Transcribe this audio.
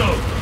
Reload!